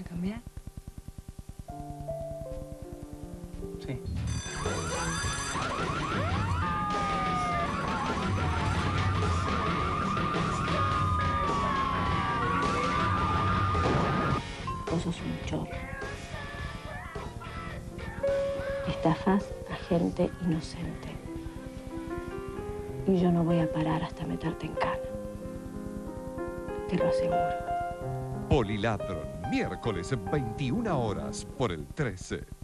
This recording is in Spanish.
¿También? Sí. Vos sos un chorro. Estafas a gente inocente. Y yo no voy a parar hasta meterte en cana. Te lo aseguro. Poliladron, miércoles 21 horas por el 13.